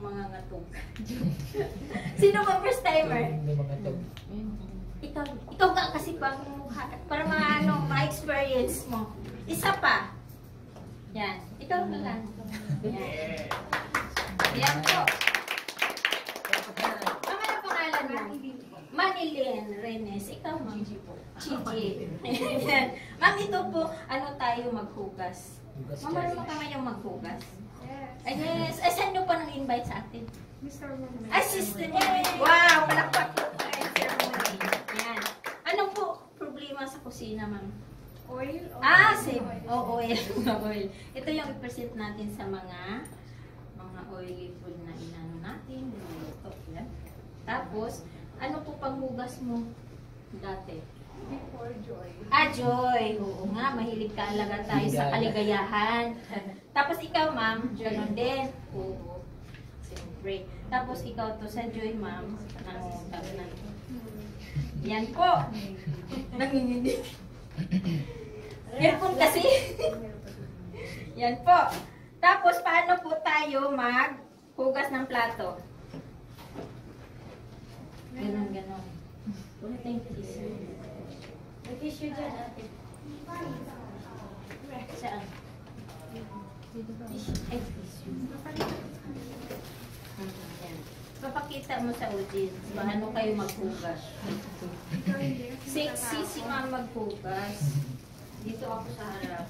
mga ngatog. Sino ba first timer? Hindi mga tog. Ikaw, ikaw ka kasi bagong mukha. Para mga ano, ma-experience mo. Isa pa. Yan. Ikaw na lang. Yan. Yan po. Ang ano pangalan mo? Manilyn Renes. Ikaw, ma'am. Chichi. Yan. Ma'am, ito po, ano tayo maghugas. Hugas Ma'am, tayo. marunong ka ngayong maghugas? Ay, yes. Ay, saan nyo pa nang invite sa atin? Mr. Woman. Assistant niya. Wow, palakpak po Sir Moy. Yan. Anong po problema sa kusina, ma'am? Oil? or Ah, oil? same. Oh, oil. oil. Ito yung i-present natin sa mga mga oily food na inano natin. Niluluto. Yan. Tapos, ano po panghugas mo dati? Before joy. Ah, Joy. Oo nga, mahilig ka alaga tayo sa kaligayahan. Tapos ikaw, ma'am, ganun din. Oo. Siyempre. Tapos ikaw to sa Joy, ma'am. Nangungutag na. Yan po. Nanginginig. Earphone kasi. Yan po. Tapos, paano po tayo maghugas ng plato? Ganon, ganon. Wala tayong tissue. May tissue dyan, ate. Saan? Tissue. Ay, tissue. Papakita mo sa audience, paano kayo maghugas. Sexy si ma'am maghugas. Dito ako sa harap.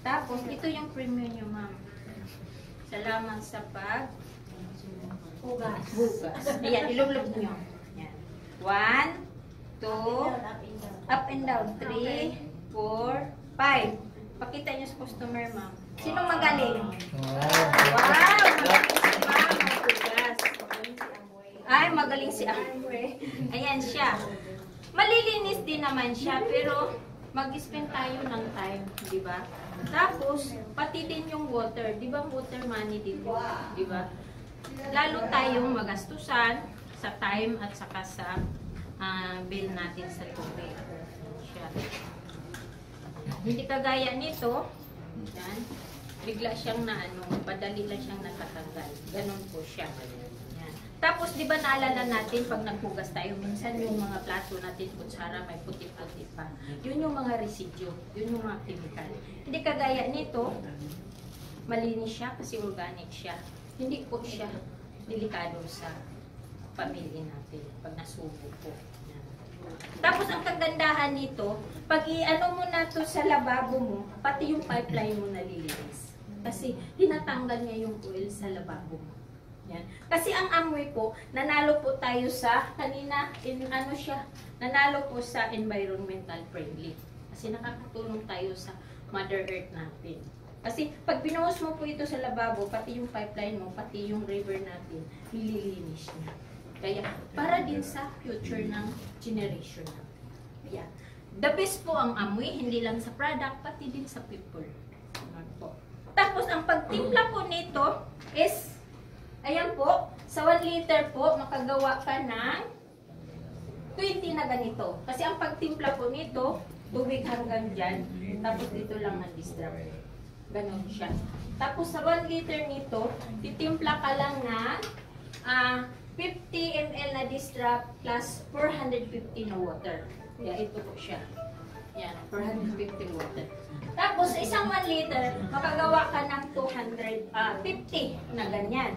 Tapos, ito yung premium nyo, ma'am. Salamat sa pag hugas. Hugas. Ayan, ilulog nyo. Yan. One, two, up and down. Three, four, five. Pakita nyo sa customer, ma'am. Sino magaling? Wow. Ay, magaling si Amway. Ayan siya. Malilinis din naman siya, pero mag-spend tayo ng time, di ba? Tapos, pati din yung water. Di ba water money din yun? Di ba? Lalo tayong magastusan sa time at saka sa ah, bill natin sa tubig. Siya. Hindi kagaya nito, yan, bigla siyang na ano, padali lang siyang natatanggal. Ganon po siya. Yan. Tapos, di ba naalala natin, pag naghugas tayo, minsan yung mga plato natin, kutsara, may puti-puti pa. Yun yung mga residue, yun yung mga chemical. Hindi kagaya nito, malinis siya kasi organic siya. Hindi po siya delikado sa pamilya natin pag nasubo po. Tapos ang kagandahan nito, pag i-ano mo na to sa lababo mo, pati yung pipeline mo nalilinis. Kasi tinatanggal niya yung oil sa lababo mo. Yan. Kasi ang amoy po, nanalo po tayo sa, kanina, in, ano siya, nanalo po sa environmental friendly. Kasi nakakatulong tayo sa Mother Earth natin. Kasi pag binuhos mo po ito sa lababo, pati yung pipeline mo, pati yung river natin, nililinis niya. Kaya, para din sa future ng generation natin. Yeah. The best po ang amoy, hindi lang sa product, pati din sa people. Po. Tapos, ang pagtimpla po nito is, ayan po, sa 1 liter po, makagawa ka ng 20 na ganito. Kasi ang pagtimpla po nito, tubig hanggang dyan, tapos dito lang ang distrap. Ganon siya. Tapos sa 1 liter nito, titimpla ka lang ng ah, 50 ml na distrap plus 450 na water. Kaya ito po siya. Yan, 450 water. Tapos sa isang 1 liter, makagawa ka ng 200, ah, 50 na ganyan.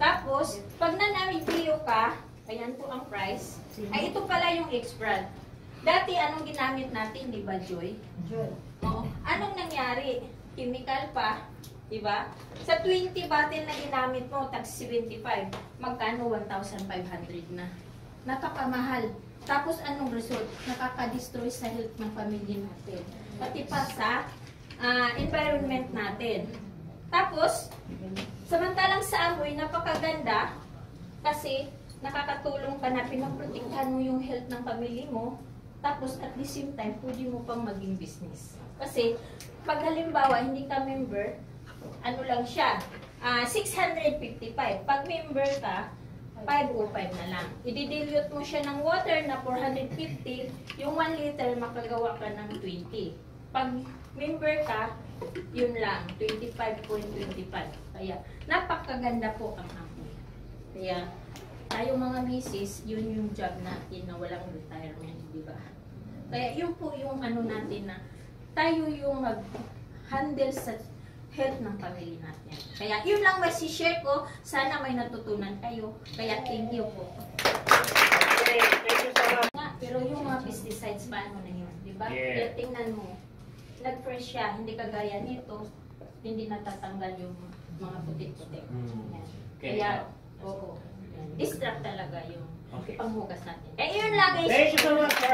Tapos, pag nanamibio ka, ayan po ang price, ay ito pala yung X-Brand. Dati, anong ginamit natin, di ba, Joy? Joy. Oo. Anong nangyari? Chemical pa, di ba? Sa 20 bottle na ginamit mo, tag 75, magkano 1,500 na. Napakamahal. Tapos anong result? Nakaka-destroy sa health ng pamilya natin. Pati pa sa ah, environment natin. Tapos, samantalang sa amoy, napakaganda kasi nakakatulong ka na pinoprotektahan mo yung health ng pamilya mo tapos at the same time, pwede mo pang maging business. Kasi, pag halimbawa, hindi ka member, ano lang siya, ah 655. Pag member ka, 505 na lang. I-dilute mo siya ng water na 450, yung 1 liter makagawa ka ng 20. Pag member ka, Yun lang, 25.25. Kaya, napakaganda po ang amoy. Kaya, tayo mga misis, yun yung job natin na walang retirement, di ba? Kaya yun po yung ano natin na tayo yung mag-handle sa health ng family natin. Kaya yun lang share ko. Sana may natutunan kayo. Kaya thank you po. Thank you so much. Nga, pero yung mga pesticides, paano na yun? Di ba? Yeah. Kaya tingnan mo, nag-fresh siya, hindi kagaya nito, hindi natatanggal yung mga putik-putik. Mm. Yan. Okay. Kaya, oo. Distract talaga yung Okay. panghugas natin. Eh, yun lang guys. Thank you so much for